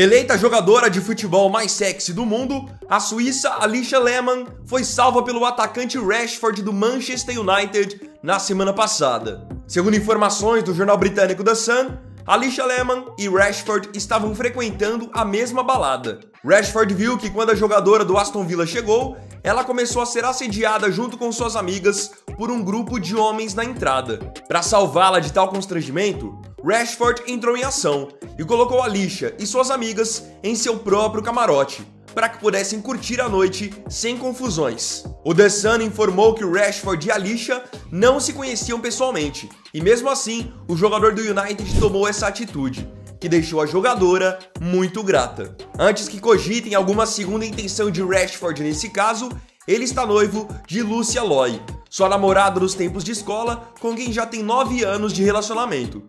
Eleita jogadora de futebol mais sexy do mundo, a suíça Alicia Lehmann foi salva pelo atacante Rashford do Manchester United na semana passada. Segundo informações do jornal britânico The Sun, Alicia Lehmann e Rashford estavam frequentando a mesma balada. Rashford viu que quando a jogadora do Aston Villa chegou, ela começou a ser assediada junto com suas amigas por um grupo de homens na entrada. Para salvá-la de tal constrangimento, Rashford entrou em ação e colocou Alicia e suas amigas em seu próprio camarote, para que pudessem curtir a noite sem confusões. O The Sun informou que Rashford e Alicia não se conheciam pessoalmente, e mesmo assim, o jogador do United tomou essa atitude, que deixou a jogadora muito grata. Antes que cogitem alguma segunda intenção de Rashford nesse caso, ele está noivo de Lucia Loy, sua namorada dos tempos de escola, com quem já tem 9 anos de relacionamento.